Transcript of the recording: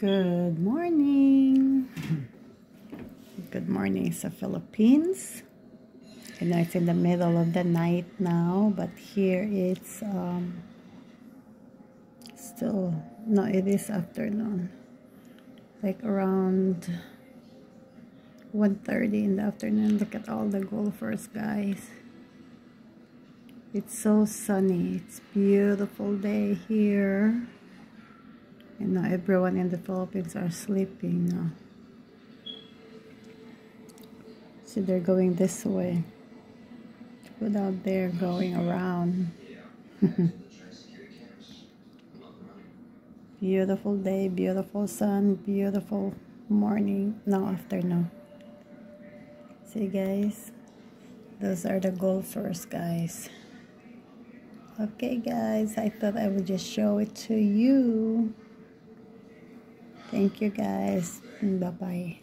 Good morning. Good morning sa Philippines. I know it's in the middle of the night now, but here it's um, still, no, it is afternoon. Like around 1.30 in the afternoon. Look at all the golfers, guys. It's so sunny. It's beautiful day here. You know, everyone in the Philippines are sleeping now. See, they're going this way. Without there going around. beautiful day, beautiful sun, beautiful morning, no afternoon. See guys, those are the golfers guys. Okay guys, I thought I would just show it to you. Thank you guys. Bye bye.